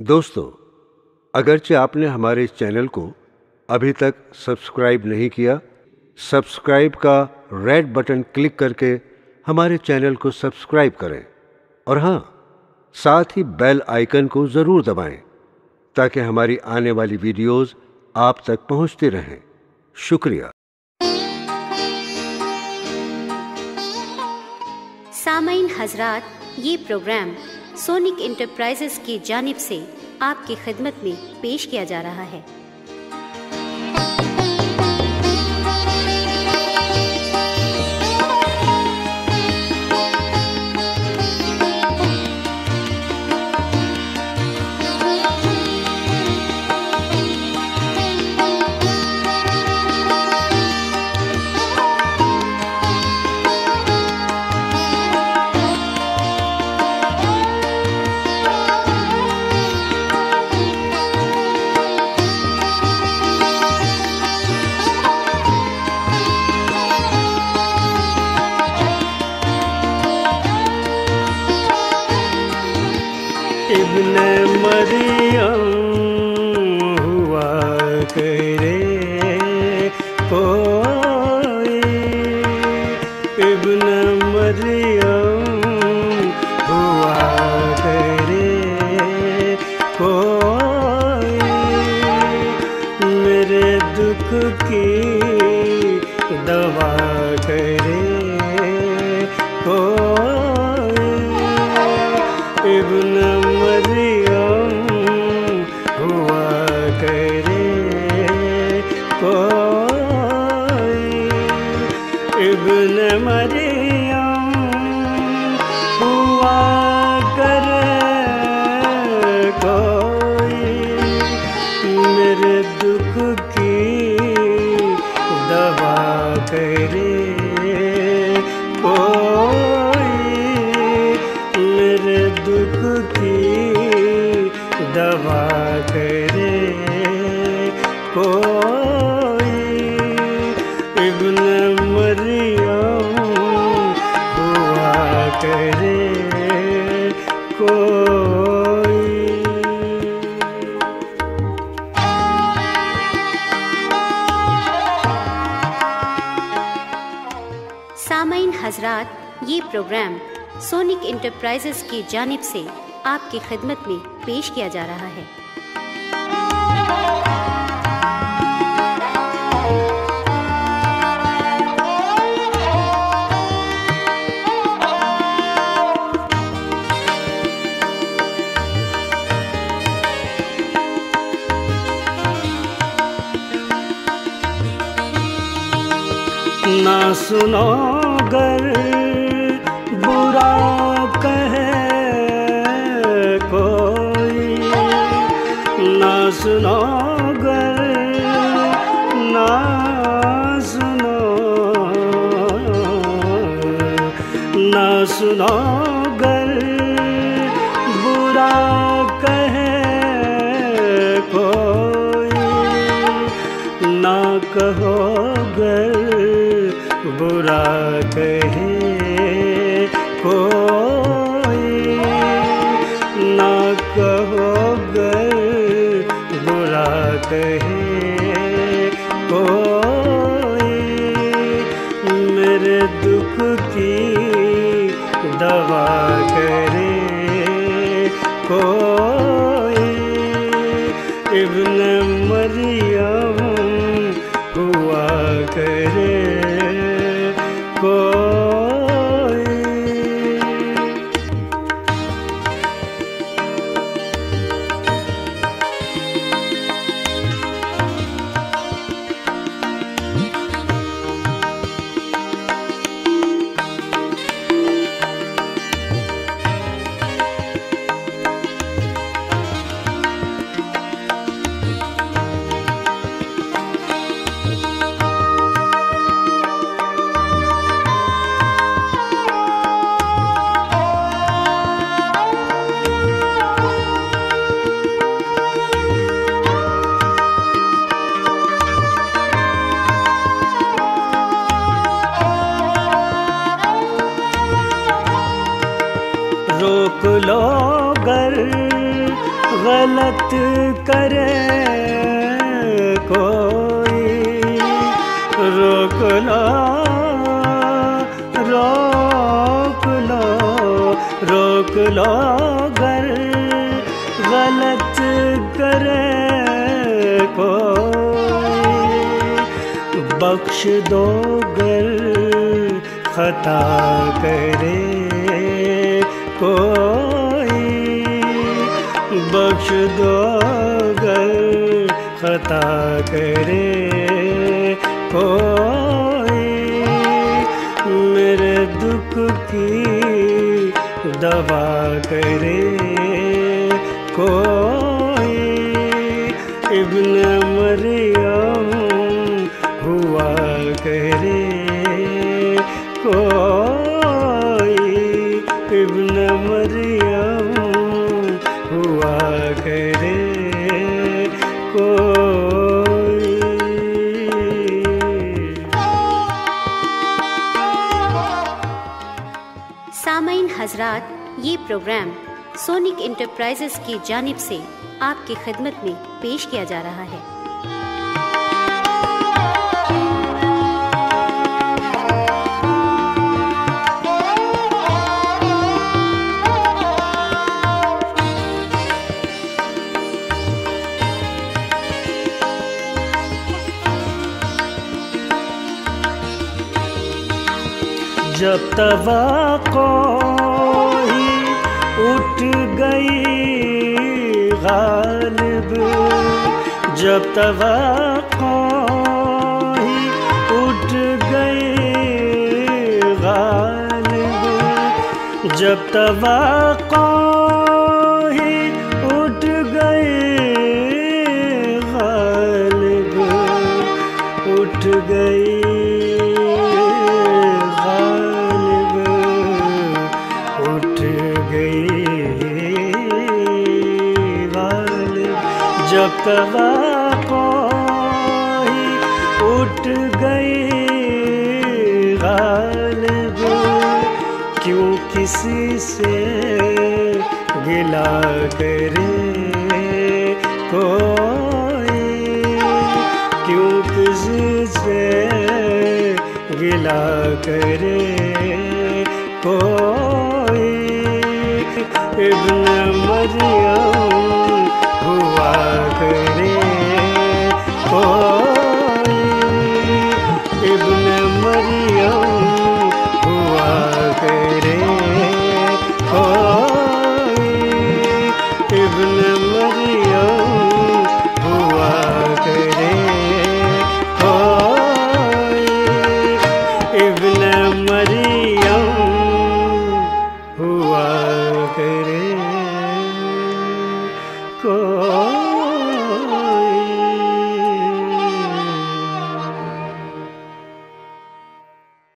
दोस्तों, अगरचे आपने हमारे इस चैनल को अभी तक सब्सक्राइब नहीं किया, सब्सक्राइब का रेड बटन क्लिक करके हमारे चैनल को सब्सक्राइब करें। और हाँ साथ ही बेल आइकन को ज़रूर दबाएँ, ताकि हमारी आने वाली वीडियोस आप तक पहुँचती रहें। शुक्रिया। सामाइन हजरात, ये प्रोग्राम सोनिक इंटरप्राइजेस की जानिब से आपकी खिदमत में पेश किया जा रहा है। मरियम हुआ मरियम हुआ करे मेरे दुख की दवा करे कोई इब्न मरियम हुआ करे कोई मेरे दुख की दवा करे कोई मेरे दुख की दवा करे कोई इब्न सामाइन हजरात, ये प्रोग्राम सोनिक इंटरप्राइजेस की जानिब से आपकी खिदमत में पेश किया जा रहा है। सुनो गर बुरा कहे कोई। ना सुनो गर ना सुनो ना सुनो गर बुरा कहे कोई मेरे दुख की दवा करे कोई इब्न मरियम हुआ करे। गलत करे कोई। रोक लो रोक लो रोक लो गर गलत करे कोई। बख्श दो गर खता करे कोई। बख्श दो गर खता करे। कोई मेरे दुख की दवा करे। कोई इब्न मरियम हुआ करे। हजरात ये प्रोग्राम सोनिक इंटरप्राइजेस की जानिब से आपकी खिदमत में पेश किया जा रहा है। जब तवाको ही उठ गई गालिब। जब तवाको ही उठ गई गालिब। जब तवाको ही उठ गई गालिब। उठ गई जब तवाको ही उठ गई गालिब क्यों किसी से गिला करे कोई? क्यों किसी से गिला करे कोई? इब्न मरियम करे कोई इब्न मरियम।